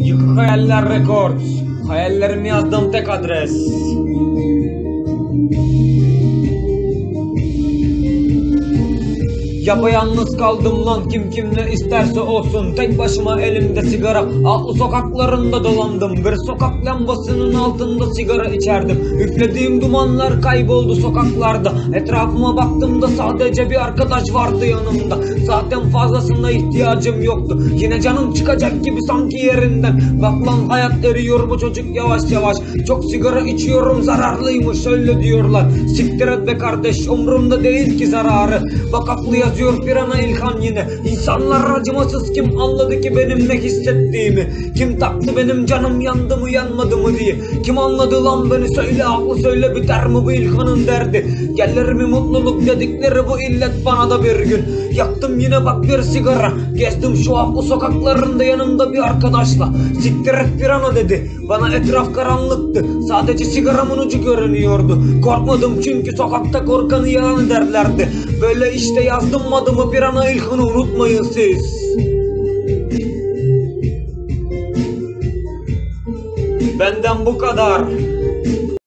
Yıkık Hayaller Records. Hayallerimi yazdığım tek adres. Yapayalnız kaldım lan kim kim ne isterse olsun. Tek başıma elimde sigara. Altlı sokaklarında dolandım. Bir sokak lambasının altında sigara içerdim. Üflediğim dumanlar kayboldu sokaklarda. Etrafıma baktığımda sadece bir arkadaş vardı yanımda. Zaten fazlasına ihtiyacım yoktu. Yine canım çıkacak gibi sanki yerinden. Bak lan hayat eriyor bu çocuk yavaş yavaş. Çok sigara içiyorum zararlıymış öyle diyorlar. Siktir et be kardeş umurumda değil ki zararı. Bak aklı yazıyor pirana İlhan yine. İnsanlar acımasız kim anladı ki benim ne hissettiğimi? Kim taktı benim canım yandı mı yanmadı mı diye? Kim anladı lan beni? Söyle aklı söyle biter mi bu İlhan'ın derdi? Gelir mi mutluluk dedikleri bu illet bana da bir gün? Yaktım yine bak bir sigara. Gezdim şu aklı sokaklarında yanımda bir arkadaşla. Siktir et pirana dedi. Bana etraf karanlıktı. Sadece sigaramın ucu görünüyordu. Korkmadım çünkü sokakta korkanı yalan derlerdi. Böyle işte yazdım adımı pirana İlhan'ı unutmayın siz. Benden bu kadar